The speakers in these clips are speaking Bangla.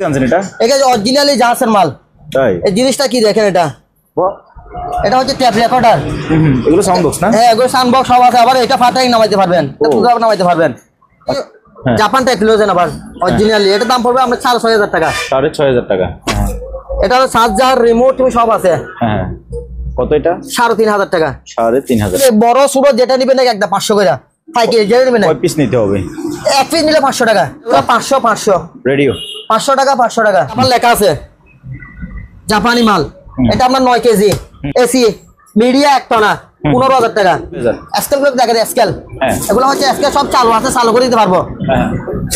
জানছেন এটা? এটা অরিজিনালি জাহাজের মাল। তাই? এই জিনিসটা কি দেখেন এটা? এটা হচ্ছে ট্যাপ রেকর্ডার। হুম, হুম, এগুলো সাউন্ড বক্স না? হ্যাঁ এগুলো সাউন্ড বক্স সব আছে আবার এটা ফাটাই নামাইতে পারবেন। পুরো নামাইতে পারবেন। হ্যাঁ। জাপান টেকনোলজি আবার অরিজিনালি এটার দাম পড়বে সাড়ে ছয় হাজার টাকা। সাড়ে ছয় হাজার টাকা। হ্যাঁ এটা হলো চার্জার রিমোট সব আছে। হ্যাঁ হ্যাঁ। কত এটা? সাড়ে তিন হাজার টাকা। সাড়ে তিন হাজার। বড় সুরো যেটা নিবেন একটা পাঁচশো করে। পাইকারি যেটা নিবেন পিস নিতে হবে? এক পিস নিলে পাঁচশো টাকা। পাঁচশো পাঁচশো। রেডিও পাঁচশো টাকা পাঁচশো টাকা। আমার লেখা আছে জাপানি মাল। এটা আপনার নয় কেজি। এসি মিডিয়া এক টনা পনেরো হাজার টাকা। স্কেলগুলো দেখেন স্কেল হ্যাঁ। এগুলো হচ্ছে স্কেল সব চালু আছে চালু করে দিতে পারব। হ্যাঁ।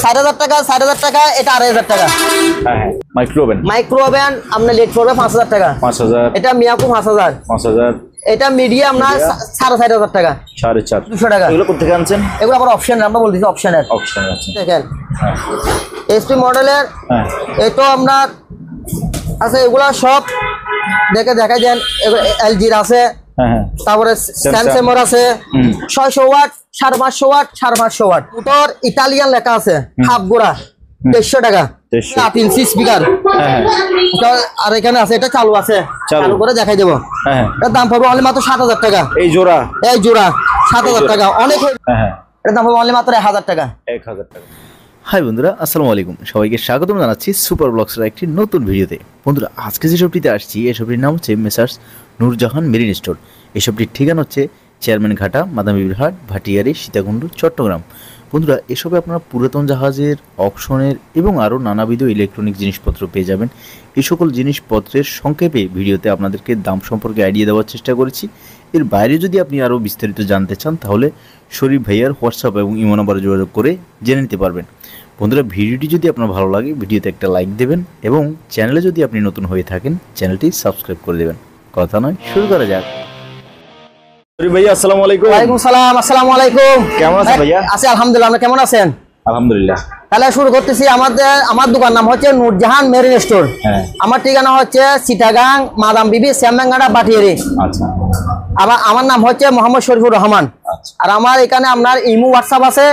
ষাট হাজার টাকা ষাট হাজার টাকা এটা আড়াই হাজার টাকা। হ্যাঁ হ্যাঁ। মাইক্রোওভেন মাইক্রো ওভেন আপনার লেট পড়বে পাঁচ হাজার টাকা। পাঁচ হাজার। এটা মিয়াকু পাঁচ হাজার। পাঁচ হাজার। এটা মিডিয়া আপনার Media? সাড়ে ষাট হাজার টাকা। সাড়ে চার। দুশো টাকা। এগুলো কোথেকে আনছেন? এগুলো আবার অপশন আমরা বলতেছি অপশনের অপশন আছে দেখেন। এসপি মডেলের হ্যাঁ। এতো আপনার আছে এগুলা সব দেখে দেখা যান এলজির আছে হ্যাঁ হ্যাঁ। তারপরে স্যামসাংর আছে। ছয়শো ওয়াট সাড়ে পাঁচশো ওয়াট সাড়ে পাঁচশো ওয়াট। মোটর ইটালিয়ান লেখা আছে হাফ গোড়া দেড়শো টাকা। 150 আট ইঞ্চি স্পিকার আর এখানে আছে এটা চালু আছে। চালু। চালু করে দেখাই দেবো। এটার দাম পড়বে অনলি মাত্র সাত হাজার টাকা। এই জোড়া? এই জোড়া সাত হাজার টাকা। অনেক এটার দাম পড়বে অনলি মাত্র এক হাজার টাকা। এক হাজার টাকা। হাই বন্ধুরা আসসালামু আলাইকুম। সবাইকে স্বাগতম জানাচ্ছি সুপার ব্লগসের একটি নতুন ভিডিওতে। বন্ধুরা আজকে যে শপটিতে আসছি এই শপটির নাম হচ্ছে মেসার্স নূরজাহান মেরিন স্টোর এই শপটির ঠিকানা হচ্ছে চেয়ারম্যান ঘাটা মাদামীর হাট ভাটিয়ারি সীতাকুণ্ড চট্টগ্রাম বন্ধুরা, এসবে আপনারা পুরাতন জাহাজের অপশনের এবং আরও নানাবিধ ইলেকট্রনিক জিনিসপত্র পেয়ে যাবেন। এই সকল জিনিসপত্রের সংক্ষেপে ভিডিওতে আপনাদেরকে দাম সম্পর্কে আইডিয়া দেওয়ার চেষ্টা করেছি। এর বাইরে যদি আপনি আরও বিস্তারিত জানতে চান, তাহলে শরীফ ভাইয়ার হোয়াটসঅ্যাপ এবং ইমো নাম্বারে যোগাযোগ করে জেনে নিতে পারবেন। বন্ধুরা, ভিডিওটি যদি আপনার ভালো লাগে, ভিডিওতে একটা লাইক দেবেন এবং চ্যানেলে যদি আপনি নতুন হয়ে থাকেন, চ্যানেলটি সাবস্ক্রাইব করে দেবেন। কথা নয়, শুরু করা যাক। ভাইয়া আসসালামু আলাইকুম। ওয়ালাইকুম সালাম আসসালামু আলাইকুম। কেমন আছেন ভাইয়া? আছি আলহামদুলিল্লাহ কেমন আছেন? আলহামদুলিল্লাহ। তাহলে শুরু করতেছি আমাদের আমার দোকান নাম হচ্ছে নূরজাহান মেরিন স্টোর। হ্যাঁ। আমার ঠিকানা হচ্ছে চিটাগাং মাদাম বিবি শ্যামবাঙ্গাড়া বাটিয়ারি। আচ্ছা। আমার আমার নাম হচ্ছে মোহাম্মদ শরীফুর রহমান। আচ্ছা। আর আমার এখানে আপনার ইমো হোয়াটসঅ্যাপ আছে।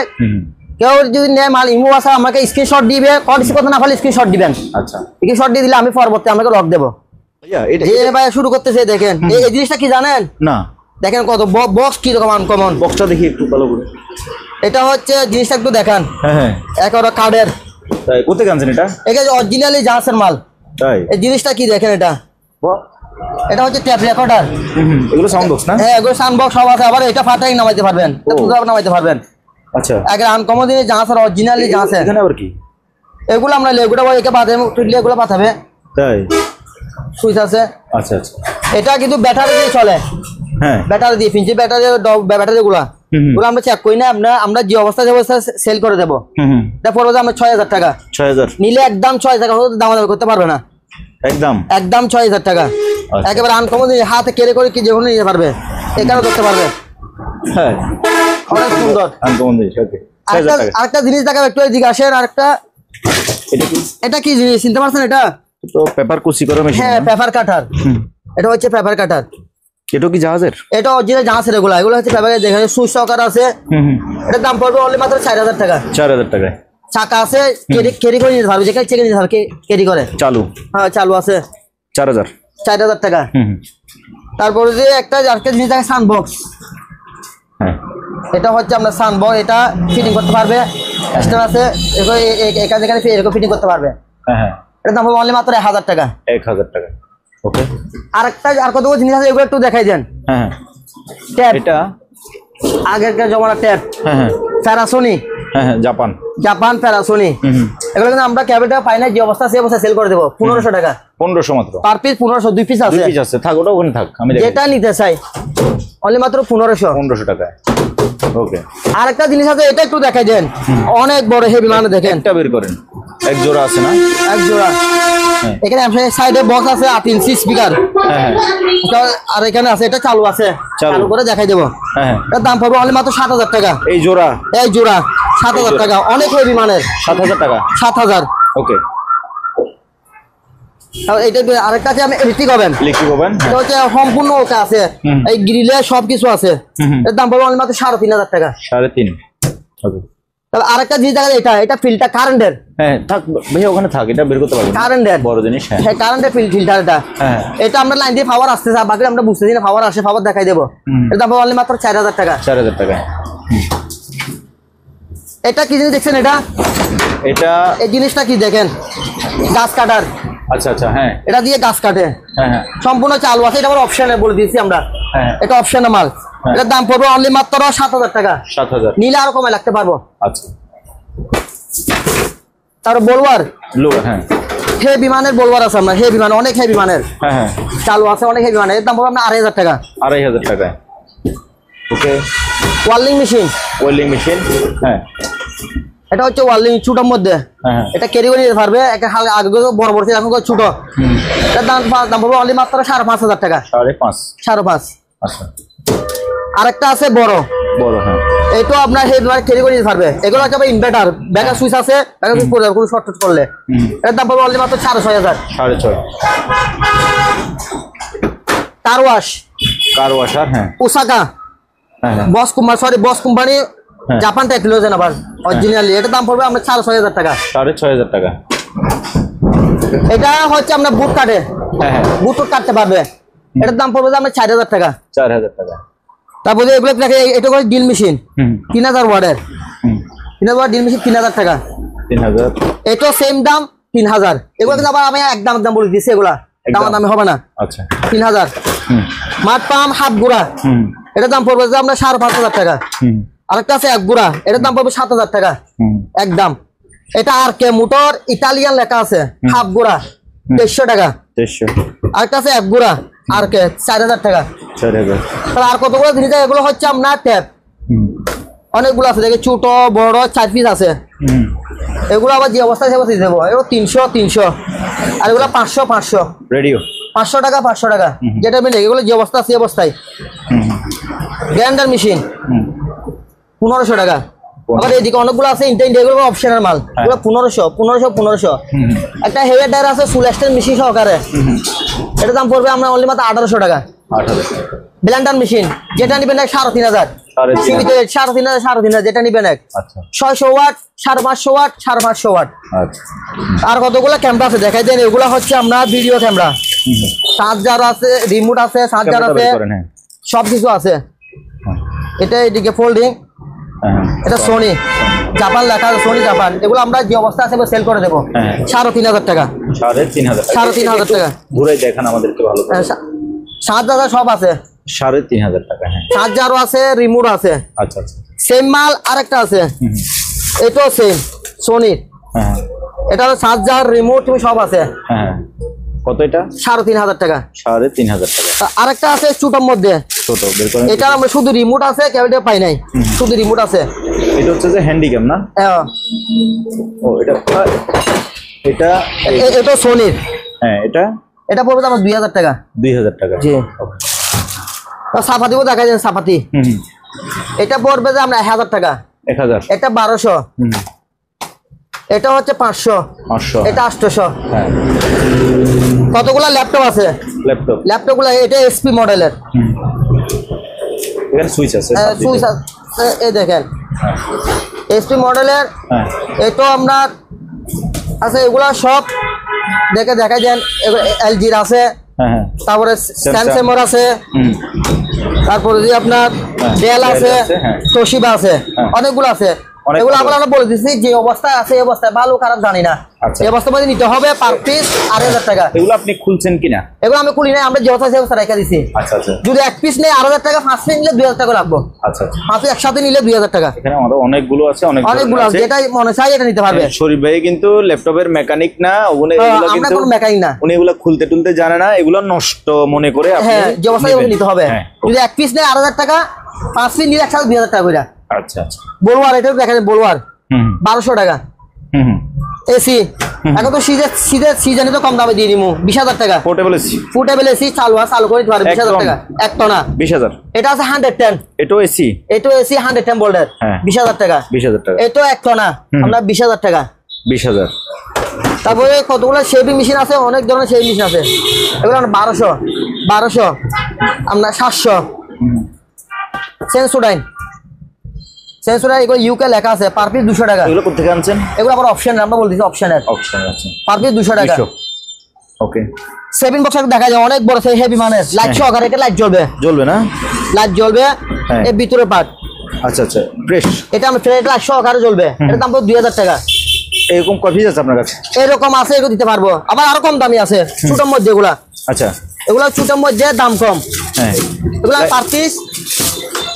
কেউ যদি নেয় মাল ইমো আমাকে স্ক্রিনশট দিবে। কল করতে না পারলে স্ক্রিনশট দিবেন। আচ্ছা। স্ক্রিনশট দিয়ে দিলে আমি পরবর্তী আমাকে লক দেবো। ভাইয়া এটা যে শুরু করতেছে দেখেন। এই এই জিনিসটা কি জানেন? না। দেখেন কত বক্স কি রকম আনকমন বক্সটা দেখি একটু ভালো করে। এটা হচ্ছে জিনিসটা একটু দেখান। হ্যাঁ হ্যাঁ। একেবারে কার্ডের তাই কোথেকে আনছেন এটা? এটা অরিজিনালি জাহাজের মাল। তাই? এই জিনিসটা কি দেখেন এটা? এটা হচ্ছে ট্যাপ রেকর্ডার এগুলো সাউন্ড বক্স না? হ্যাঁ এগুলো সাউন্ড বক্স সব আছে। আবার এটা ফাটাই নামাইতে পারবেন। পুরো নামাইতে পারবেন। আচ্ছা। আগে আনকমন জিনিস জাহাজের অরিজিনালি জাহাজের এখানে আবার কি? এগুলো আমরা লেগুটা একে পাঠাবে তুললে এগুলো পাঠাবে। তাই? সুইচ আছে। আচ্ছা আচ্ছা। এটা কিন্তু ব্যাটারি দিয়ে চলে। হ্যাঁ। ব্যাটারি দিয়ে ফিনছি ব্যাটারি ব্যাটারি গুলা। ওগুলো আমরা চেক করি না আমরা আমরা যে অবস্থা যে অবস্থা সেল করে দেবো। এটা আমরা ছয় হাজার টাকা। ছয় হাজার। নিলে একদম ছয় হাজার টাকা দাম দাম করতে পারবে না। একদম। একদম ছয় হাজার টাকা। আচ্ছা। একেবারে আনকমন হাতে কেড়ে করে কি যেগুলো নিতে পারবে। এখানেও করতে পারবে। হ্যাঁ। অনেক সুন্দর। আনকমন আরেকটা আরেকটা জিনিস দেখাবো একটু এদিকে আসেন আরেকটা। এটা কি? এটা কি জিনিস? চিনতে পারছেন এটা? তো পেপার কুচি করা মেশিন হ্যাঁ পেপার কাটার এটা হচ্ছে পেপার কাটার এটা কি জাহাজের? এটা অরিজিনাল জাহাজের এগুলো। এগুলো হচ্ছে পেপার দেখা যায় সুইচ সকার আছে। এটার দাম পড়বে অনলি মাত্র চার হাজার টাকা। চার হাজার টাকায়। চাকা আছে কেরি কেরি করে নিতে পারবে যেখানে চেকে নিতে পারবে কেরি করে। চালু। হ্যাঁ চালু আছে। চার হাজার। চার হাজার টাকা। তারপরে যে একটা আরেকটা জিনিস থাকে হ্যাঁ। এটা হচ্ছে আপনার সান বক্স এটা ফিটিং করতে পারবে। স্ট্যান্ড আছে এগুলো এ- এ- এখানে এরকম ফিটিং করতে পারবে। হ্যাঁ হ্যাঁ। এটার দাম পড়বে অনলি মাত্র এক হাজার টাকা। এক হাজার টাকা। ওকে আরেকটা আর কতগুলো জিনিস আছে এগুলো একটু দেখাই দেন। হ্যাঁ হ্যাঁ। ট্যাপ। এটা? আগেরকার জমানার ট্যাপ। হ্যাঁ হ্যাঁ। প্যারাসোনি হ্যাঁ হ্যাঁ জাপান জাপান প্যারাসোনি এগুলো কিন্তু আমরা ক্যাবেটা পাই না যে অবস্থা সে অবস্থা সেল করে দেবো। পনেরোশো টাকা। পনেরোশো মাত্র। পার পিস পনেরোশো দুই পিস দুই আছে পিস আছে। থাক ওটা ওখানে থাক আমি যেটা নিতে চাই অনলি মাত্র পনেরোশো। পনেরোশো টাকায়। ওকে আরেকটা জিনিস আছে এটা একটু দেখাই দেন। অনেক বড় হেভি মানে দেখেন। একটা বের করেন। এক জোড়া আছে না? এক জোড়া। এখানে সাইডে বক্স আছে আট ইঞ্চি স্পিকার হ্যাঁ হ্যাঁ। আর এখানে আছে এটা চালু আছে। চালু। করে দেখাই দেবো। হ্যাঁ হ্যাঁ। এটার দাম পড়বে অনলি মাত্র সাত হাজার টাকা। এই জোড়া? এই জোড়া সাত হাজার। টাকা। অনেক হেভি মানের। সাত হাজার টাকা? সাত হাজার। ওকে। এটা আরেকটা আছে ইলেকট্রিক হবেন এটা হচ্ছে সম্পূর্ণ ওটা আছে। এই গ্রিলে সবকিছু আছে। এর দাম পড়বে অনলি মাত্র সাড়ে তিন হাজার টাকা। সাড়ে তিন। তবে আরেকটা জিনিস দেখা যায় এটা এটা ফিল্টার কারেন্টের হ্যাঁ থাক ভাইয়া ওখানে থাক এটা বের করতে পারব। কারেন্টের বড় জিনিস হ্যাঁ। হ্যাঁ কারেন্টের ফিল্টার এটা। হ্যাঁ। এটা আমরা লাইন দিয়ে পাওয়ার আসতেছে বাকি আমরা বুঝতেছি না পাওয়ার আসে পাওয়ার দেখাই দেবো। এটা দাম অনলি মাত্র চার হাজার টাকা। চার হাজার টাকা। এটা কি জিনিস দেখছেন এটা? এটা এই জিনিসটা কি দেখেন? গাছ কাটার। আচ্ছা আচ্ছা হ্যাঁ। এটা দিয়ে গাছ কাটে। হ্যাঁ হ্যাঁ। সম্পূর্ণ চালু আছে এটা অপশনে বলে দিয়েছি আমরা। এটা অপশনে মাল। হ্যাঁ। এটার দাম পড়বে অনলি মাত্র সাত হাজার টাকা। সাত হাজার। নিলে আরও কমে লাগতে পারব। আচ্ছা। বলবার লো হ্যাঁ। হে বিমানের বলবার আছে আপনার হে বিমান অনেক হে বিমানের হ্যাঁ হ্যাঁ। চালু আছে অনেক হে বিমানের এর দাম পড়বে আপনার আড়াই হাজার টাকা। আড়াই হাজার টাকায়। ওকে ওয়ার্লিং মেশিন ওয়েল্ডিং মেশিন হ্যাঁ। এটা হচ্ছে ওয়ার্লিং ছোটোর মধ্যে। হ্যাঁ। এটা ক্যারি করে নিতে পারবে। একটা হালকা আগে বড় বড় ছিল এখন ছোট। এটার দাম দাম পড়বে অনলি মাত্র সাড়ে পাঁচ হাজার টাকা। সাড়ে পাঁচ। সাড়ে পাঁচ। আচ্ছা। আরেকটা আছে বড়। বড় হ্যাঁ। এটাও আপনার হেড ক্যারি করে নিতে পারবে। এগুলো হচ্ছে ইনভার্টার ব্যাগের সুইচ আছে ব্যাগের সুইচ পড়ে কোনো শর্ট করলে। এটার দাম পড়বে অনলি মাত্র সাড়ে ছয় হাজার। সাড়ে ছয়। কার ওয়াশ কার ওয়াশার হ্যাঁ। Osaka Bosch company sorry Bosch company হ্যাঁ। জাপান টেকনোলজি আবার অরিজিনালি এটার দাম পড়বে আপনার সাড়ে ছয় হাজার টাকা। সাড়ে ছয় হাজার টাকা। এটা হচ্ছে আপনার বুট কাটে হ্যাঁ হ্যাঁ। বুট টুট কাটতে পারবে। এটার দাম পড়বে আপনার চার হাজার টাকা। চার হাজার টাকা। তারপরে এগুলো দেখে এটা করে ডিল মেশিন তিন হাজার ওয়ার্ডের। তিন হাজার ডিল মেশিন তিন হাজার টাকা। তিন হাজার। এটাও সেম দাম তিন হাজার। এগুলো কিন্তু আবার আমি একদম দাম বলে দিচ্ছি এগুলা। দাম দামে হবে না। আচ্ছা। তিন হাজার। মাঠ পাম হাফ গুড়া। এটার দাম পড়বে যে আপনার সাড়ে পাঁচ হাজার টাকা। আরেকটা আছে এক গুড়া। এটার দাম পড়বে সাত হাজার টাকা। একদম। এটা আর কে? মোটর ইটালিয়ান লেখা আছে। হাফ গুড়া। দেড়শো টাকা। দেড়শো। আরেকটা আছে এক গুড়া। আর কে? চার হাজার টাকা। তাহলে আর কতগুলো জিনিস? এগুলো হচ্ছে আপনার ট্যাপ অনেকগুলো আছে। দেখে ছোট বড় চার পিস আছে। এগুলো আবার যে অবস্থায় সে অবস্থায় দেবো। এগুলো তিনশো তিনশো। আর এগুলো পাঁচশো পাঁচশো। রেডিও। পাঁচশো টাকা পাঁচশো টাকা। যেটা মিলে এগুলো যে অবস্থা সে অবস্থায়। গ্রাইন্ডার মেশিন পনেরোশো টাকা। আবার এদিকে অনেকগুলো আছে ইন্টার ইন্ডিয়া এগুলো অপশনাল মাল। এগুলো পনেরোশো পনেরোশো পনেরোশো। একটা হেয়ার ডায়ার আছে সুলেস্টের মেশিন সহকারে। এটার দাম পড়বে আমরা অনলি মাত্র আঠারোশো টাকা। ব্ল্যান্ডার মেশিন যেটা নিবেন এক সাড়ে তিন হাজার। সীমিত সাড়ে তিন হাজার সাড়ে তিন হাজার যেটা নিবেন এক। আচ্ছা। ছয়শো ওয়াট সাড়ে পাঁচশো ওয়াট সাড়ে পাঁচশো ওয়াট। আচ্ছা। আর কতগুলো ক্যামেরা আছে? দেখাই দেন এগুলো হচ্ছে আমরা ভিডিও ক্যামেরা হুম চার্জার আছে রিমোট আছে চার্জার ক্যামেরাটা আছে হ্যাঁ। সব কিছু আছে। হ্যাঁ এটা এদিকে ফোল্ডিং হ্যাঁ এটা সোনি জাপান লেখা সোনি জাপান এগুলো আমরা যে অবস্থা আছে সেল করে দেবো। হ্যাঁ। সাড়ে তিন হাজার টাকা। সাড়ে তিন হাজার সাড়ে তিন হাজার টাকা। ঘুরে দেখান আমাদেরকে ভালো হ্যাঁ, সাত হাজার সব আছে। সাড়ে তিন হাজার টাকা হ্যাঁ। চার্জারও আছে রিমোট আছে। আচ্ছা আচ্ছা। সেম মাল আরেকটা আছে। এটাও সেম সোনির হ্যাঁ। এটা চার্জার রিমোট সব আছে। হ্যাঁ। কত এটা? সাড়ে তিন হাজার টাকা। সাড়ে তিন হাজার টাকা। তা আরেকটা আছে মধ্যে। ছোট বের করেন। এটা আমরা শুধু রিমোট আছে ক্যাবিটা পাই নাই। শুধু রিমোট আছে। এটা হচ্ছে যে হ্যান্ডিক্যাম না? হ্যাঁ, ও এটা এটা এটা সোনির। হ্যাঁ এটা? এটা পড়বে আমার দুই হাজার টাকা। দুই হাজার টাকা। জি। সাফাতিও দেখা যায় সাফাতি। এটা পড়বে যে আমরা এক হাজার টাকা। এক হাজার। এটা বারোশো। হুম। এটা হচ্ছে পাঁচশো। পাঁচশো। এটা আটশোশো। হ্যাঁ। কতগুলা ল্যাপটপ আছে? ল্যাপটপ। ল্যাপটপগুলা এটা এসপি মডেলের এখানে সুইচ আছে সুইচ আছে এই দেখেন। হ্যাঁ এসপি মডেলের হ্যাঁ। এটাও আপনার আছে এগুলা সব। দেখে দেখা যান এলজির আছে। হ্যাঁ হ্যাঁ। তারপরে স্যামসাংয়ের আছে। হুম। তারপরে যে আপনার হ্যাঁ, ডেল আছে আছে, হ্যাঁ। তোশিবা আছে হ্যাঁ। অনেকগুলো আছে। এগুলো। আমরা বলে দিচ্ছি যে অবস্থায় আছে এই অবস্থায় ভালো খারাপ জানি না। এই অবস্থার মধ্যে নিতে হবে পার পিস আড়াই হাজার টাকা। এগুলো আপনি খুলছেন কিনা? এগুলো আমি কুলি নাই আমরা যে অবস্থা সে অবস্থা রেখে দিছি। যদি এক পিস নেই আড়াই হাজার টাকা পাঁচ পিস নিলে দুই হাজার টাকা লাগবো। পাঁচ পিস একসাথে নিলে দুই হাজার টাকা। এখানে আমাদের অনেকগুলো আছে অনেকগুলো আছে যেটা মনে চাই এটা নিতে পারবে। হ্যাঁ, শরীফ ভাই কিন্তু ল্যাপটপের মেকানিক না উনি আমরা কোনো মেকানিক না। উনি এগুলো খুলতে টুলতে জানে না এগুলো নষ্ট মনে করে আপনি হ্যাঁ যে অবস্থায় নিতে হবে। হ্যাঁ যদি এক পিস নেই আড়াই হাজার টাকা পাঁচ পিস নিলে একসাথে দুই হাজার টাকা আচ্ছা আচ্ছা। বলব আর এটা দেখেন হুম, বারোশো টাকা। এসি। এখন তো সিজে সিজে সিজনে তো কম দামে দিয়ে দিবো বিশ হাজার টাকা। পোর্টেবল এসি ফুটেবল এসি চালু হয় চালু করে দিতে পারে বিশ হাজার টাকা। এক টনা। বিশ হাজার। এটা আছে হান্ড্রেড টেন এটাও এসি এটো এসি হান্ড্রেড টেন বোল্ডের। বিশ হাজার টাকা। বিশ হাজার টাকা। এটো এক টনা। আমরা বিশ হাজার টাকা। বিশ হাজার। তারপরে কতগুলো শেভিং মেশিন আছে? অনেক ধরনের শেভিং মেশিন আছে। এগুলো আমরা বারোশো। বারোশো। আমরা সাতশো। সেন্সোডাইন সেন্সর এগুলো ইউকে লেখা আছে পার পিস দুশো টাকা। এগুলো কোথেকে আনছেন? এগুলো আবার অপশন আমরা বলতেছি অপশনের অপশন আছে পার পিস দুশো টাকা। ওকে সেভিং বক্স দেখা যায় অনেক বড় সেই হেভি মানের। লাইট। সহকারে এটা লাইট জ্বলবে। জ্বলবে না? লাইট জ্বলবে হ্যাঁ। এর ভিতরে পার্ট আচ্ছা আচ্ছা ফ্রেশ এটা আমি ফ্রেড লাইট সহকারে জ্বলবে। এটার দাম পড়বে দুই হাজার টাকা। এরকম কফি আছে আপনার কাছে? এরকম আছে এগুলো দিতে পারব। আবার আরও কম দামি আছে ছোটোর মধ্যে এগুলা। আচ্ছা। এগুলো ছোটোর মধ্যে দাম কম। হ্যাঁ। এগুলো পার পিস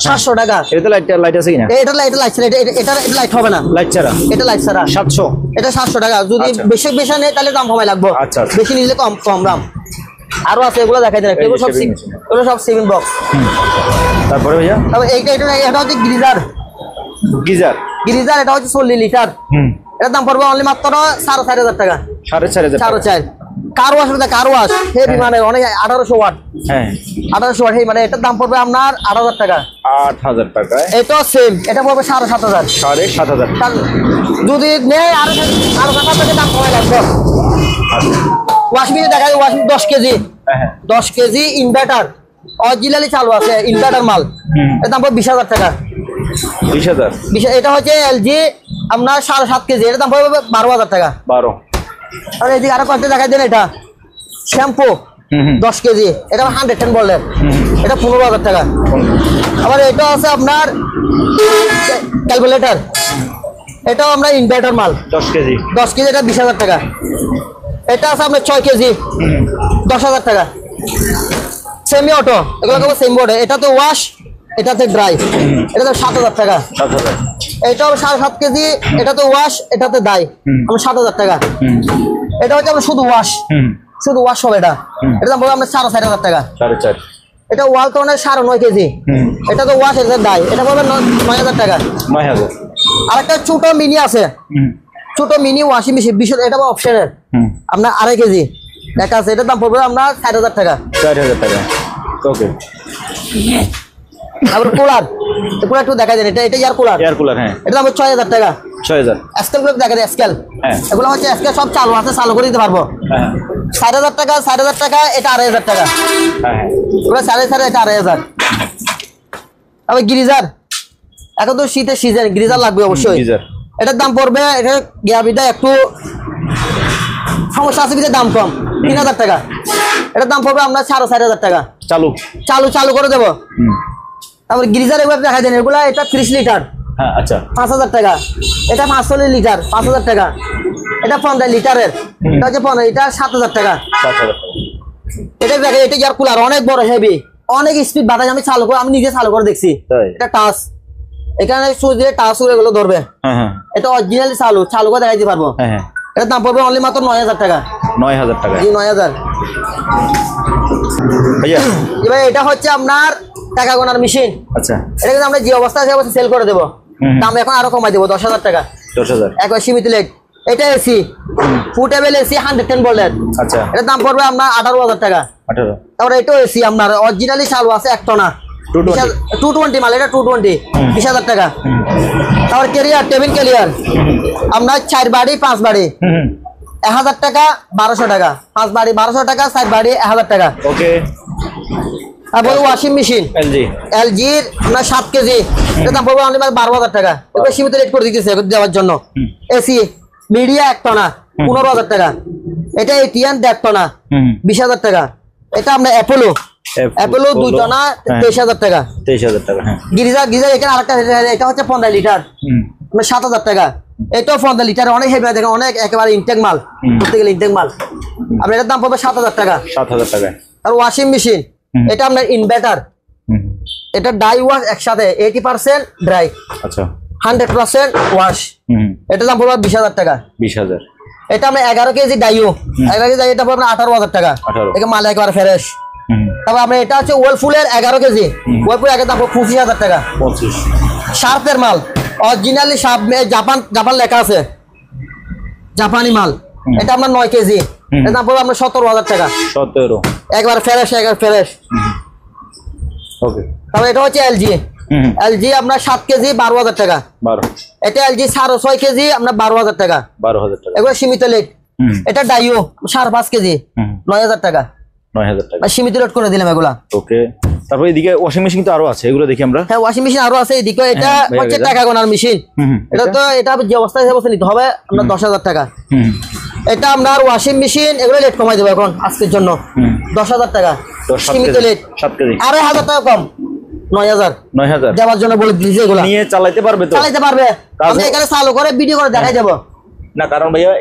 সাতশো টাকা। এটা লাইট লাইট আছে কিনা? এটা লাইট লাইট এটা এটা- লাইট হবে না। লাইট ছাড়া? এটা লাইট ছাড়া। সাতশো? এটা সাতশো টাকা। যদি আচ্ছা। বেশি বেশি নেই তাহলে দাম কমাই লাগবো। আচ্ছা, আচ্ছা। বেশি নিলে কম কম দাম। আরও আছে এগুলো দেখাই দেন এগুলো সব। এগুলো সব সেভিং বক্স তারপরে ভাইয়া? তবে এইটা এটা এটা হচ্ছে গ্রিজার গিজার। গ্রিজার এটা হচ্ছে চল্লিশ লিটার। হুম। এটার দাম পড়বে অনলি মাত্র সাড়ে চার হাজার টাকা। সাড়ে চার হাজার সাড়ে টাকা। চার। কার ওয়াশ ওটা কার ওয়াশ হেভি মানে অনেক আঠারোশো ওয়াট। হ্যাঁ। ওয়াট মানে এটার দাম পড়বে আপনার টাকা। এটা সেম এটা পড়বে যদি আরও দাম কমে লাগবে ওয়াশমিনে দেখা যায় কেজি। হ্যাঁ হ্যাঁ। দশ কেজি ইনভার্টার অরিজিনালি চালু আছে ইনভার্টার মাল। এর দাম পড়বে বিশ হাজার টাকা। বিশ হাজার। বিশ- এটা হচ্ছে এলজি আপনার সাড়ে সাত কেজি এটার দাম পড়বে বারো হাজার টাকা। বারো। আর এদিকে আরও কয়েকটা দেখা দেন এটা। শ্যাম্পু দশ কেজি। এটা হান্ড্রেড টেন বললেন। এটা পনেরো হাজার টাকা। আবার এটা আছে আপনার ক্যালকুলেটার। এটাও আমরা ইনভার্টার মাল। দশ কেজি। দশ কেজি এটা বিশ হাজার টাকা। এটা আছে আপনার ছয় কেজি। দশ হাজার টাকা। সেমি অটো এগুলো সেমি অটো এটাতে ওয়াশ এটাতে ড্রাই এটাতে সাত হাজার টাকা। সাত হাজার। এটাও সাড়ে সাত কেজি এটাতে ওয়াশ এটাতে দায় আমার সাত হাজার টাকা। এটা হচ্ছে আপনার শুধু ওয়াশ শুধু ওয়াশ হবে এটা। এটা দাম পড়বে আপনার সাড়ে চার হাজার টাকা। সাড়ে চার। এটা ওয়াল তো অনেক সাড়ে নয় কেজি। এটা তো ওয়াশ এটা দায় এটা পড়বে ন- নয় হাজার টাকা। নয় হাজার। আর একটা ছোট মিনি আছে। ছোট মিনি ওয়াশিং মেশিন বিশ এটা অপশনের আপনার আড়াই কেজি। দেখা আছে এটার দাম পড়বে আপনার ষাট হাজার টাকা। চার হাজার টাকা। ওকে তারপর কুলার কুলার একটু দেখা যায় এটা এটা কুলার এয়ার কুলার হ্যাঁ। এটা দাম ছয় হাজার টাকা। ছয় হাজার। স্কেলগুলো দেখা যায় স্কেল হ্যাঁ। এগুলো হচ্ছে স্কেল সব চালু আছে চালু করে দিতে পারব। হ্যাঁ। ষাট হাজার টাকা ষাট হাজার টাকা এটা আড়াই হাজার টাকা। হ্যাঁ হ্যাঁ। ওগুলো সাড়ে সাড়ে এটা আড়াই হাজার। তারপর গিরিজার। এখন তো শীতের সিজন গিরিজার লাগবে অবশ্যই। এটার দাম পড়বে এটা গ্যাবিটা একটু সমস্যা আছে দাম কম তিন হাজার টাকা। এটার দাম পড়বে আপনার সাড়ে চার হাজার টাকা। চালু। চালু চালু করে দেবো। তারপর গিরিজার এবার দেখা যায় এগুলা এটা ত্রিশ লিটার। হ্যাঁ আচ্ছা। পাঁচ হাজার টাকা। এটা পাঁচচল্লিশ লিটার পাঁচ হাজার টাকা। এটা পনেরো লিটারের। এটা হচ্ছে পনেরো লিটার সাত হাজার টাকা। এটা দেখে এটা ইয়ার কুলার অনেক বড় হেভি অনেক স্পিড বাতাস আমি চালু করে আমি নিজে চালু করে দেখছি। এটা টাচ এখানে সুইচ দিয়ে টাচ করে এগুলো ধরবে। হ্যাঁ হ্যাঁ। এটা অরিজিনাল চালু চালু করে দেখাইতে পারব। এটার দাম পড়বে অনলি মাত্র নয় হাজার টাকা। নয় হাজার টাকা। জি নয় হাজার। এটা হচ্ছে আপনার টাকা গোনার মেশিন আচ্ছা। এটা কিন্তু আমরা যে অবস্থা আছে অবস্থা সেল করে দেবো। দাম এখন আরও কমাই দেবো দশ হাজার টাকা। দশ হাজার। একবার সীমিত লেট। এটা এসি ফুটেবল এসি হান্ড্রেড টেন বললেন আচ্ছা। এটার দাম পড়বে আপনার আঠারো হাজার টাকা। আঠারো। তারপরে এটাও এসি আপনার অরিজিনালি চালু আছে এক টনা। 220 টু টোয়েন্টি মাল এটা টু টোয়েন্টি বিশ হাজার টাকা। তারপর কেরিয়ার টেবিল কেরিয়ার আপনার চার বাড়ি পাঁচ বাড়ি। এক হাজার টাকা বারোশো টাকা। পাঁচ বাড়ি বারোশো টাকা চার বাড়ি এক হাজার টাকা। ওকে তারপরে ওয়াশিং মেশিন এলজি এলজির আপনার সাত কেজি। এটা দাম পড়বে অনলি বারো হাজার টাকা। সীমিত রেট করে দিতেছে দেওয়ার জন্য। এসি মিডিয়া এক টনা পনেরো হাজার টাকা। এটা এটিএন দেড় টনা বিশ হাজার টাকা। এটা আপনার অ্যাপোলো অ্যাপোলো দুই টনা হ্যাঁ। তেইশ হাজার টাকা। তেইশ হাজার টাকা হ্যাঁ। গিরিজার গিরিজার এখানে আরেকটা এটা হচ্ছে পনেরো লিটার। মানে সাত হাজার টাকা। এটাও পনেরো লিটার অনেক হেভি দেখেন অনেক একেবারে ইনটেক মাল। করতে গেলে ইনটেক মাল। আপনার এটার দাম পড়বে সাত হাজার টাকা। সাত হাজার টাকায়। আর ওয়াশিং মেশিন। এটা আপনার ইনভার্টার এটা ডাই ওয়াশ একসাথে এইটি পার্সেন্ট ড্রাই আচ্ছা। হান্ড্রেড পার্সেন্ট ওয়াশ এটা দাম পড়বে বিশ হাজার টাকা। বিশ হাজার। এটা আমরা এগারো কেজি ডাইও এগারো কেজি এটা পড়বে আঠারো হাজার টাকা। 18 এটা মাল একবার ফ্রেশ তারপর আমরা এটা হচ্ছে ওয়েলফুলের এগারো কেজি। ওয়েলফুল একের দাম পঁচিশ হাজার টাকা। পঁচিশ। শার্পের মাল। অরিজিনালি শার্প জাপান জাপান লেখা আছে। জাপানি মাল। এটা আপনার নয় কেজি। দাম পড়বে আপনার সতেরো হাজার টাকা। সতেরো। একবার ফ্রেশ একবার ফ্রেশ। ওকে। তারপর এটা হচ্ছে এলজি এলজি আপনার সাত কেজি বারো হাজার টাকা। বারো। এটা এলজি সাড়ে ছয় কেজি আপনার বারো হাজার টাকা। বারো হাজার টাকা। এগুলো সীমিত লেট। এটা ডাইও সাড়ে পাঁচ কেজি। নয় হাজার টাকা। নয় হাজার টাকা। সীমিত রেট করে দিলাম এগুলা। ওকে। তারপর এদিকে ওয়াশিং মেশিন তো আরও আছে এগুলো দেখি আমরা। হ্যাঁ ওয়াশিং মেশিন আরও আছে এদিকে। এটা হ্যাঁ, হচ্ছে টাকা গোনার মেশিন এটা? তো এটা যে অবস্থায় সে অবস্থায় নিতে হবে আপনার দশ হাজার টাকা। এটা আপনার ওয়াশিং মেশিন এগুলো লেট কমাই দেবো এখন আজকের জন্য। দশ হাজার টাকা সীমিত লেট আড়াই হাজার টাকা কম নয় হাজার। নয় হাজার। দেওয়ার জন্য বলে দিয়েছি এগুলো। নিয়ে চালাইতে পারবে তো? চালাইতে পারবে। আমি এখানে চালু করে ভিডিও করে দেখাই যাব না কারণ ভাইয়া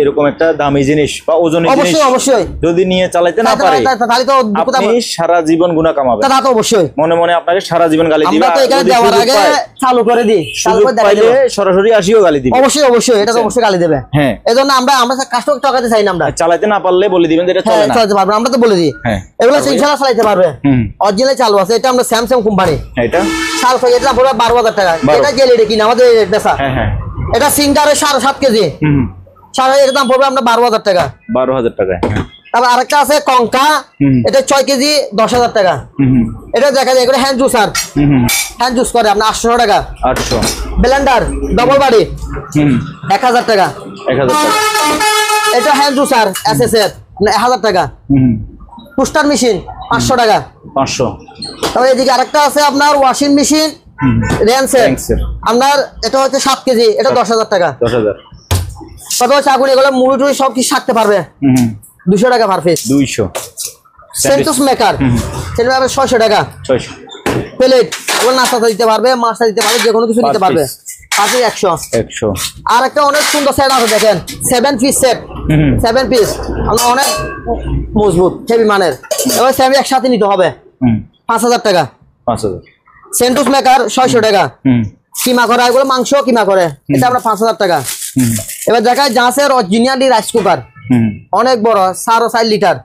এরকম একটা দামি জিনিস বা ওজন অবশ্যই অবশ্যই। যদি নিয়ে চালাইতে না পারে তাহলে তো আপনি সারা জীবন গুণা কামাবেন। তা তো অবশ্যই। মনে মনে আপনাকে সারা জীবন গালি দিবে আমরা তো এখানে যদি দেওয়ার আগে চালু করে দিই চালু পাইলে সরাসরি আসিও গালি দিবে। অবশ্যই অবশ্যই এটা তো অবশ্যই গালি দেবে। হ্যাঁ। এই জন্য আমরা আমরা কাস্টমার টাকাতে চাই না আমরা। চালাইতে না পারলে বলে দিবেন যে এটা হ্যাঁ চলে না। চালাতে পারবে আমরা তো বলে দিই। হ্যাঁ। এগুলো ইনশাল্লাহ চালাইতে পারবে। হুম। অরিজিনাল চালু আছে এটা আমরা স্যামসাং কোম্পানি হ্যাঁ, এটা? সাল এটা বারো হাজার টাকা। এটা জেলে কিনা আমাদের বেচা। হ্যাঁ হ্যাঁ। এটা সিঙ্গারের সাড়ে সাত কেজি। সাড়ে এটার দাম পড়বে আপনার বারো হাজার টাকা। বারো হাজার টাকা। তারপর আরেকটা আছে কঙ্কা। এটা ছয় কেজি দশ হাজার টাকা। এটা দেখা যায় এগুলো হ্যান্ড হুম হুম। হ্যান্ড জুস করে আপনার আটশো টাকা। আটশো। ব্লেন্ডার ডবল বাড়ি এক হাজার টাকা। এক হাজার টাকা। এটা হ্যান্ড জুসার এস এস এর এক হাজার টাকা। পুস্টার মেশিন পাঁচশো টাকা। পাঁচশো। তারপর এদিকে আরেকটা আছে আপনার ওয়াশিং মেশিন র্যান্সের আপনার এটা হচ্ছে সাত কেজি এটা দশ হাজার টাকা। দশ হাজার। কত হচ্ছে আগুন? এগুলো মুড়ি টুড়ি সব কিছু পারবে। দুশো টাকা পার পিস দুইশো। সেন্টোস মেকার সেটা পাবে ছয়শো টাকা। ছয়শো। প্লেট ওগুলো নাস্তা দিতে পারবে মাছটা দিতে পারবে যে কোনো কিছু দিতে পারবে। একশো। একশো। আর একটা অনেক সুন্দর সেট আছে দেখেন। Seven piece set. Seven piece আমরা অনেক মজবুত হেভি মানের। এবার সেভেন একসাথে নিতে হবে। পাঁচ হাজার টাকা। পাঁচ হাজার। সেন্টোস মেকার ছয়শো টাকা। কিমা করে? এগুলো মাংস কিমা করে? এটা আমরা পাঁচ হাজার টাকা। এবার দেখায় জাহাজের অরিজিনালি রাইস কুকার অনেক বড় সাড়ে চার লিটার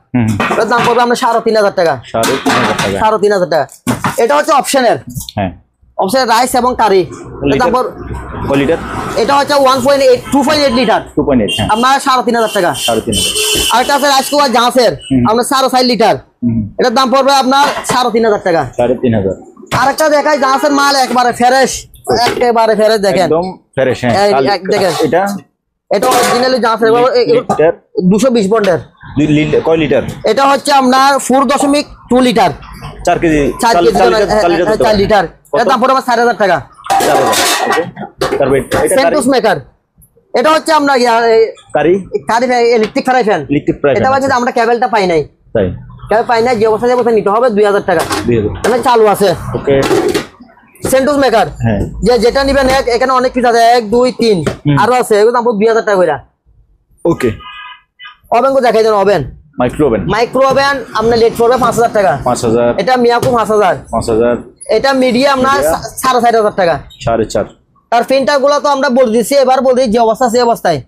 এটার দাম পড়বে আমরা সাড়ে তিন হাজার টাকা। সাড়ে তিন হাজার টাকা। এটা হচ্ছে অপশনের অপশনের রাইস এবং কারি লিটার এটা হচ্ছে one point eight two point eight liter two point eight আপনার সাড়ে তিন হাজার টাকা। সাড়ে তিন হাজার। আরেকটা আছে রাইস কুকার জাহাজের। আপনার সাড়ে চার লিটার এটার দাম পড়বে আপনার সাড়ে তিন হাজার টাকা। সাড়ে তিন হাজার। আরেকটা দেখায় জাহাজের মাল একবারে ফ্রেশ একেবারে ফ্রেশ দেখেন। একদম ফ্রেশ হ্যাঁ দেখেন। এটা? এটা অরিজিনালি জাহাজের লিটার? দুশো বিশ বন্ডের লিটার কয় লিটার? এটা হচ্ছে আপনার ফোর দশমিক টু লিটার। চার কেজি চার চার- কেজি চার করে, লিটার- হ্যাঁ, লিটার হ্যাঁ? এটার দাম পড়বে চার হাজার টাকা। চার তারপর এটা- এটা সেন্টুস মেকার এটা হচ্ছে আপনার curry? Curry electric fry pan electric price এটা হচ্ছে আমরা কেবলটা পাই নাই। তাই। কেবল পাই নাই যে অবস্থা যে অবস্থা নিতে হবে দুই হাজার টাকা। এখানে চালু আছে। ওকে। সেন্টুস মেকার হ্যাঁ। যে যেটা নিবেন এক এখানে অনেক কিছু আছে। এক দুই তিন। আরও আছে। এগুলো দাম দুই হাজার টাকা করে ওকে। ওভেন কো দেখাই দেন oven micro oven micro oven আপনার লেট পড়বে পাঁচ হাজার টাকা। পাঁচ হাজার। এটা মিয়াকু পাঁচ হাজার। পাঁচ হাজার। এটা না Medium। সা- সাড়ে চার হাজার টাকা। সাড়ে চার। তার প্রিন্টারগুলো তো আমরা বলে দিচ্ছি এবার বলে দিই যে অবস্থা সে অবস্থায়।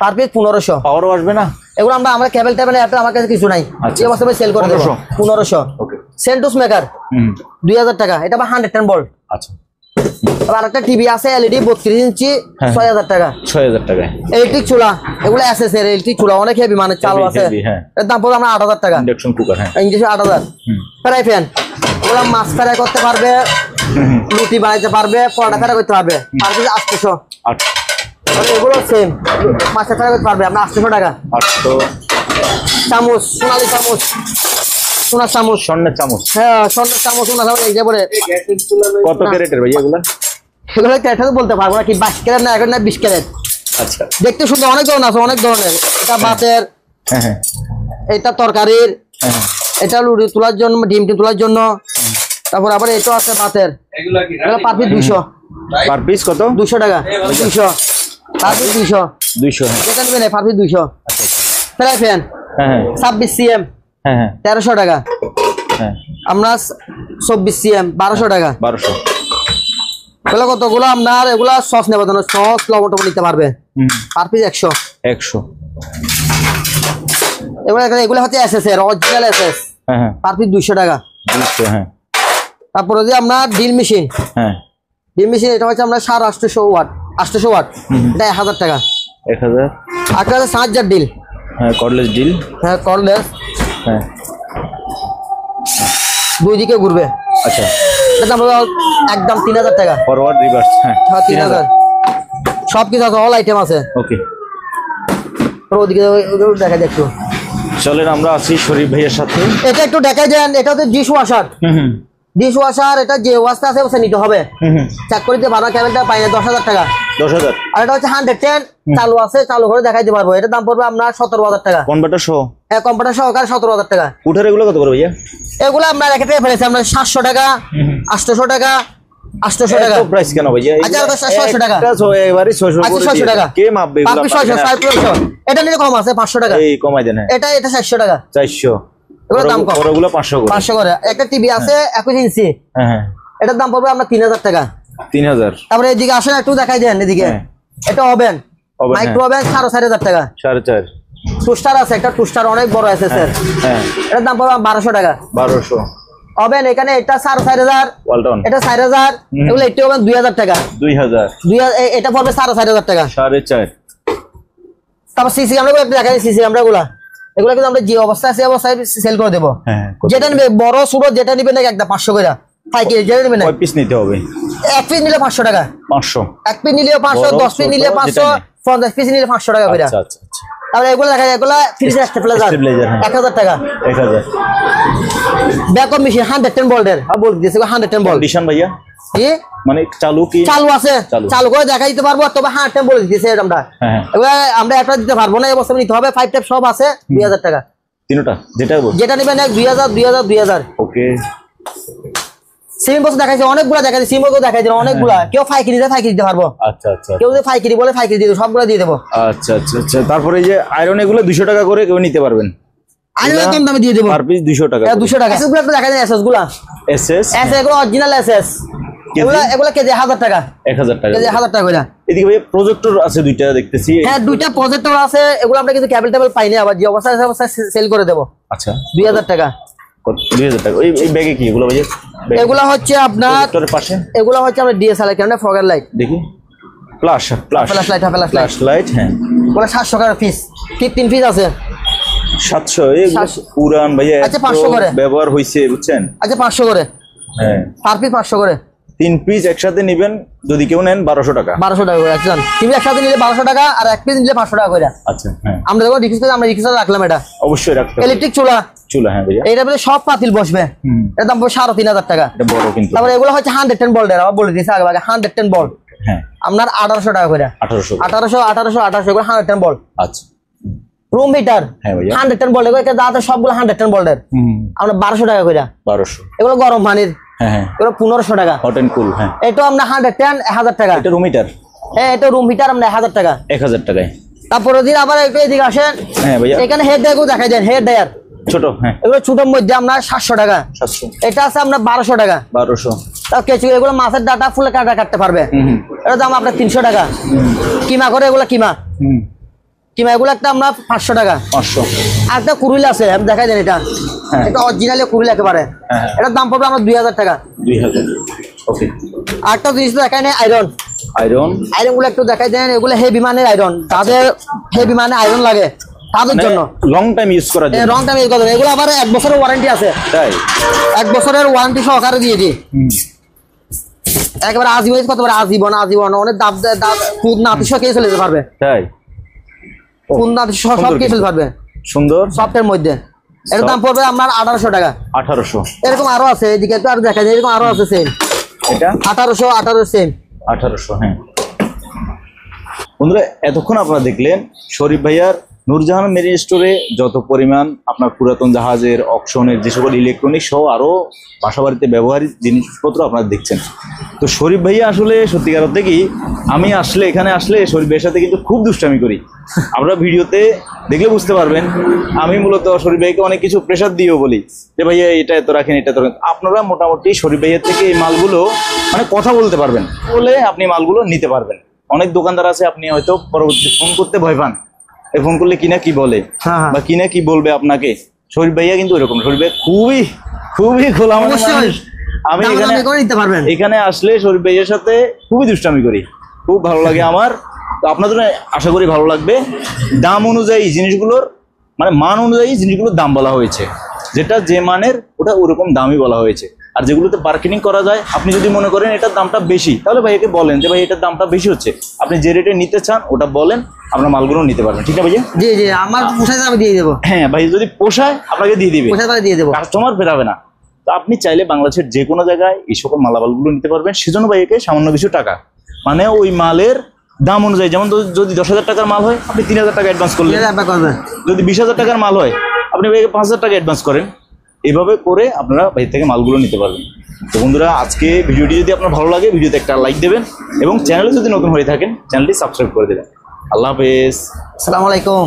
পার পিস পনেরোশো। পাওয়ারও আসবে না? এগুলো আমরা আমরা কেবল টেবল অ্যাপে আমার কাছে কিছু নাই। যে অবস্থা সেল করে দেবো। পনেরোশো? সেন্টুস মেকার দুই হাজার টাকা। এটা আবার হান্ড্রেড টেন বল্ট আচ্ছা। আর একটা টিভি আছে এলইডি বত্রিশ ইঞ্চি হ্যাঁ। ছয় হাজার টাকা। ছয় হাজার টাকায়। ইলেকট্রিক চুলা। এগুলো এসএস এর ইলেকট্রিক চুলা অনেক হেভি মানে চালু আছে। হ্যাঁ। এর দাম পড়বে আমরা আট হাজার টাকা। ইন্ডাকশন কুকার হ্যাঁ। ইঞ্জেকশন আট হাজার। হুম। ফ্রাই ফ্যান ওগুলো মাছ ফ্রাই করতে পারবে। রুটি বানাইতে পারবে পরোটা ফ্রাই করতে পারবে। আর কিছু আটশোশো। এগুলো সেম মাছ ফ্রাই করতে পারবে আপনার আটশোশো টাকা। আটশো। চামচ সোনালি চামচ। সোনার চামচ। স্বর্ণের চামচ। হ্যাঁ স্বর্ণের চামচ সোনার চামচ এই যে বলে কত ক্যারেটের ভাই এগুলা? এগুলো ক্যারেট বলতে পারব না কি বাইশ ক্যারেট না এখন না বিশ ক্যারেট। আচ্ছা। দেখতে সুন্দর অনেক ধরনের আছে অনেক ধরনের। এটা ভাতের হ্যাঁ হ্যাঁ। এটা তরকারির হ্যাঁ হ্যাঁ। এটা লুড়ি তোলার জন্য ডিম টিম তোলার জন্য। তারপর আবার এটা আছে ভাতের এগুলো পার পিস দুইশো। পার পিস কত? দুশো টাকা দুইশো। পার পিস দুইশো। দুইশো হ্যাঁ। যেটা নেবেন পার পিস দুইশো। ফ্রাই ফ্যান হ্যাঁ হ্যাঁ। ছাব্বিশ সিএম হ্যাঁ হ্যাঁ। তেরোশো টাকা। হ্যাঁ। আমরা চব্বিশ সিএম বারোশো টাকা। বারোশো। এগুলো কতগুলো আপনার এগুলা সস নেবে ধরুন সস লবণ নিতে পারবে। হুম। পার পিস একশো। একশো। এগুলো এগুলো হচ্ছে এস এস এর অরিজিনাল এস এস হ্যাঁ হ্যাঁ। পার পিস দুইশো টাকা। দুইশো হ্যাঁ। তারপরে যে আপনার ডিল মেশিন হ্যাঁ। ডিল মেশিন এটা হচ্ছে আপনার সাড়ে আটশোশো ওয়াট আটশোশো ওয়াট এটা এক হাজার টাকা। এক হাজার। একটা হচ্ছে সাত হাজার ডিল হ্যাঁ কর্ডলেস ডিল হ্যাঁ করলেস হ্যাঁ। দুই দিকে ঘুরবে। আচ্ছা। এটা হলো একদম তিন হাজার টাকা। ফরওয়ার্ড রিভার্স হ্যাঁ হ্যাঁ তিন হাজার। সব কিছু আছে অল আইটেম আছে। ওকে ওদিকে দেখা যায় একটু। চলেন আমরা আছি শরীফ ভাইয়ের সাথে। এটা একটু দেখাই দেন এটা তো ডিশ ওয়াশার হুম হুম। ডিশ ওয়াশার এটা যে ওয়াশটা আছে ওটা নিতে হবে। চেক করে দিতে পারব পাই না দশ হাজার টাকা। দশ হাজার। আর এটা হচ্ছে হান্ড্রেড টেন চালু আছে চালু করে পারব। এটার দাম পড়বে আপনার সতেরো হাজার টাকা। কনভার্টার সহ? হ্যাঁ কম্পিউটার সহকারে সতেরো হাজার টাকা। উঠার এগুলো কত করে ভাইয়া? এগুলো আমরা রেখে থেকে ফেলেছি আমরা সাতশো টাকা আটশোশো টাকা আটশোশো টাকা। প্রাইস কেন ভাইয়া? আচ্ছা, 600 টাকা। এবারে ছয়শো আচ্ছা ছয়শো টাকা। কে মাপবে ছয়শো সাড়ে এটা নিলে কম আছে পাঁচশো টাকা। এই কমাই দেন হ্যাঁ। এটা এটা চারশো টাকা। চারশো। দাম কম। করে। করে। একটা টিভি আছে একুশ ইঞ্চি। হ্যাঁ হ্যাঁ। এটার দাম পড়বে আপনার তিন হাজার টাকা। তিন হাজার। তারপরে এদিকে আসেন একটু দেখাই দেন এদিকে। হ্যাঁ। এটা মাইক্রো ওভেন চার টাকা। টুস্টার আছে একটা টুস্টার অনেক বড় আছে স্যার। হ্যাঁ। এটার দাম পড়বে বারোশো টাকা। বারোশো। ওভেন এখানে এটা সাড়ে চার হাজার। এটা চার হাজার। এগুলো একটি ওভেন দুই হাজার টাকা। দুই হাজার। এটা পড়বে সাড়ে চার হাজার টাকা। সাড়ে চার। তারপর সিসি গুলো দেখাই সিসি ক্যামেরা গুলা এগুলো কিন্তু আমরা যে অবস্থায় আছে অবস্থায় সেল করে দেবো। হ্যাঁ যেটা নিবে বড় ছোট যেটা নিবে নাকি একটা পাঁচশো করে। পাইকারি যেটা নিবে না পিস নিতে হবে। এক পিস নিলে পাঁচশো টাকা। পাঁচশো। এক পিস নিলে পাঁচশো দশ পিস নিলে পাঁচশো। পঞ্চাশ পিস নিলে পাঁচশো টাকা করে। আচ্ছা আচ্ছা আচ্ছা। এগুলো দেখা যায় এগুলো Stabilizer, হ্যাঁ। এক হাজার টাকা। এক হাজার। ব্যাক মেশিন হান্ড্রেড টেন ভোল্টের বল। দিয়েছে হান্ড্রেড টেন ভোল্ট কন্ডিশন ভাইয়া। মানে চালু কি? চালু আছে। চালু। চালু করে দেখা দিতে পারব তবে হান্ড্রেড টেন বলে দিতেছে আমরা। হ্যাঁ হ্যাঁ। এবার আমরা একটা দিতে পারব না অবস্থা নিতে হবে। ফাইভ টাইপ সব আছে দুই হাজার টাকা। তিনটা? যেটা যেটা নেবেন এক দুই হাজার দুই হাজার দুই হাজার। ওকে। সিম বক্স দেখাইছে অনেকগুলা দেখাইছে সিম বক্স দেখাইছে অনেকগুলা। কেউ ফাইকিরি দেয় ফাইকিরি দিতে পারব। আচ্ছা আচ্ছা কেউ যদি ফাইকিরি বলে ফাইকিরি দিয়ে দেবো সবগুলো দিয়ে দেবো। আচ্ছা আচ্ছা আচ্ছা। তারপরে এই যে আয়রন এগুলো দুশো টাকা করে কেউ নিতে পারবেন। কম দামে দিয়ে দেবো। পার পিস দুশো টাকা দুশো টাকা এসএসগুলো দেখা যায় এসএসগুলা এস এস এস এগুলো অরিজিনাল এসএস এগুলো এগুলো কেজি হাজার টাকা। এক হাজার টাকা কেজি হাজার টাকা করে। এদিকে ভাই প্রজেক্টর আছে দুইটা দেখতেছি। হ্যাঁ দুইটা প্রজেক্টর আছে এগুলো আমরা কিন্তু ক্যাবেল টেবিল পাইনি আবার যে অবস্থায় আছে অবস্থায় সেল করে দেবো। আচ্ছা। টাকা। কত? দুই হাজার টাকা। এই এই ব্যাগে কি এগুলো ভাইয়া এগুলো হচ্ছে আপনার প্রজেক্টরের পাশে? এগুলো হচ্ছে আমরা ডিএসএলআর ক্যামেরা ফগার লাইট দেখি। Flash light flash light light হ্যাঁ। ওগুলো সাতশো টাকা পিস ফিফটিন পিস আছে। পুরান আচ্ছা, এত 500 করে। ব্যবহার হয়েছে বুঝছেন? আচ্ছা পাঁচশো করে। হ্যাঁ। পার পিস পাঁচশো করে। তিন পিস একসাথে নিবেন যদি কেউ নেন বারোশো টাকা। বারোশো টাকা করে তুমি একসাথে নিলে বারোশো টাকা আর এক পিস নিলে পাঁচশো টাকা করে। আচ্ছা হ্যাঁ। আমরা দেখো রিক্স আমরা রিক্স রাখলাম এটা। অবশ্যই রাখতে ইলেকট্রিক চুলা। চুলা হ্যাঁ ভাইয়া। এইটা বলে সব পাতিল বসবে। এর দাম সাড়ে তিন হাজার টাকা। বড় কিন্তু। তারপরে এগুলো হচ্ছে হান্ড্রেড টেন বল্টের আবার বলে দিয়েছে আগে আগে হান্ড্রেড টেন বল হ্যাঁ। আপনার আঠারোশো টাকা করে। আঠারোশো আঠারোশো আঠারোশো আঠারোশো এগুলো হান্ড্রেড টেন বল আচ্ছা। Room heater hundred ten volt এগুলো সবগুলো হান্ড্রেড টেন বল্টের আমরা বারোশো টাকা করে। বারোশো। এগুলো গরম পানির। হ্যাঁ হ্যাঁ। পনেরোশো টাকা। হট অ্যান্ড কুল হ্যাঁ। এটা আমরা হান্ড্রেড টেন হাজার টাকা। এটা হ্যাঁ রুম হিটার আমরা হাজার টাকা। এক হাজার টাকায়। তারপরে দিন আবার একটু এদিকে আসেন। হ্যাঁ ভাইয়া। এখানে হেড হেড ড্রায়ার ছোট হ্যাঁ। এগুলো ছোটোর মধ্যে আমরা সাতশো টাকা। সাতশো। এটা আছে আপনার বারোশো টাকা। বারোশো। তাও কিছু এগুলো মাছের ডাটা ফুলে কাটা কাটতে পারবে। এটা দাম আপনার তিনশো টাকা। কিমা করে এগুলো কিমা? হুম। এগুলো একটা আমরা পাঁচশো টাকা? পাঁচশো। আর একটা আছে আমি দেখাই দেন এটা। হ্যাঁ। এটা অরিজিনালি একেবারে। হ্যাঁ, হ্যাঁ। এটার দাম পড়বে আমরা দুই হাজার টাকা। দুই হাজার। ওকে জিনিস দেখাই নেই আয়রন আয়রন আয়রনগুলো একটু দেখাই দেন এগুলো হেভি মানের আয়রন তাদের হেভি মানে আয়রন লাগে তাদের জন্য। লং টাইম ইউজ করার এই জন্য। রং টাইম ইউজ করবেন এগুলো আবার এক বছরের ওয়ারেন্টি আছে। তাই? এক বছরের ওয়ারেন্টি সহকারে দিয়ে দিই। একেবারে আজীবন পারে আজীবন আজীবন। অনেক দাব দাব খুদ খেয়ে চলে যেতে পারবে। তাই? খুদ সব কিছু সুন্দর। সফটের মধ্যে। এর দাম পড়বে আপনার আঠারোশো টাকা। আঠারোশো। এরকম আরও আছে এদিকে তো আরও দেখা যায় এরকম আরও আছে সেম এটা? আঠারোশো আঠারো সেম আঠারোশো হ্যাঁ। বন্ধুরা এতক্ষণ আপনারা দেখলেন শরীফ ভাইয়ার নূরজাহান মেরিন স্টোরে যত পরিমাণ আপনার পুরাতন জাহাজের অকশনের যে সকল ইলেকট্রনিক সহ আরও বাসা বাড়িতে ব্যবহারিক জিনিসপত্র আপনারা দেখছেন। তো শরীফ ভাইয়া আসলে সত্যিকার অর্থে কি, আমি আসলে, এখানে আসলে শরীফ ভাইয়ের সাথে কিন্তু খুব দুষ্টামি করি। আমরা ভিডিওতে দেখলে বুঝতে পারবেন, আমি মূলত শরীফ ভাইকে অনেক কিছু প্রেশার দিয়েও বলি যে, ভাইয়া, এটা এত রাখেন, এটা এত আপনারা মোটামুটি শরীফ ভাইয়ের থেকে এই মালগুলো মানে কথা বলতে পারবেন, বলে আপনি মালগুলো নিতে পারবেন। অনেক দোকানদার আছে, আপনি হয়তো পরবর্তী ফোন করতে ভয় পান। ফোন করলে কিনা কি বলে? হ্যাঁ, হ্যাঁ। বা কিনা কি বলবে আপনাকে? শরীফ ভাইয়া কিন্তু এরকম শরীফ ভাই খুবই খুবই খোলা। আমি এখানে আসলে শরীফ ভাইয়ের সাথে খুবই দুষ্টামি করি। খুব ভালো লাগে আমার। তো আপনাদের আশা করি ভালো লাগবে। দাম অনুযায়ী জিনিসগুলোর মানে মান অনুযায়ী জিনিসগুলোর দাম বলা হয়েছে। যেটা যে মানের ওটা ওরকম দামই বলা হয়েছে। আর যেগুলোতে বার্গেনিং করা যায় আপনি যদি মনে করেন এটার দামটা বেশি তাহলে ভাইয়াকে বলেন যে ভাই এটার দামটা বেশি হচ্ছে। আপনি যে রেটে নিতে চান ওটা বলেন আমরা মালগুলো নিতে পারবেন। ঠিক আছে ভাইয়া? জি জি আমার পোষায় আমি দিয়ে দেবো। হ্যাঁ ভাই যদি পোষায় আপনাকে দিয়ে দিবে। পোষায় দিয়ে দেবো। কাস্টমার ফেরাবে না। তো আপনি চাইলে বাংলাদেশের যে কোনো জায়গায় এই সকল মালামালগুলো নিতে পারবেন। সেজন্য ভাইয়াকে সামান্য কিছু টাকা। মানে ওই মালের দাম অনুযায়ী যেমন যদি দশ হাজার টাকার মাল হয় আপনি তিন হাজার টাকা অ্যাডভান্স করলেন। যদি বিশ হাজার টাকার মাল হয় আপনি ভাইকে পাঁচ হাজার টাকা অ্যাডভান্স করেন। এভাবে করে আপনারা বাইরে থেকে মালগুলো নিতে পারবেন। তো বন্ধুরা, আজকে ভিডিওটি যদি আপনার ভালো লাগে, ভিডিওতে একটা লাইক দেবেন এবং চ্যানেলে যদি নতুন হয়ে থাকেন, চ্যানেলটি সাবস্ক্রাইব করে দেবেন। আল্লাহ হাফেজ। আসসালামু আলাইকুম।